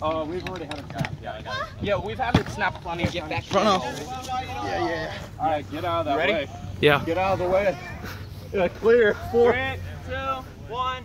Oh, we've already had a snap. Yeah, I got it. Yeah, we've had it snap plenty. Get back. yeah Yeah, yeah. All right, get out of that Ready? way. Yeah. Get out of the way. Yeah, clear. Four. Three, two, one.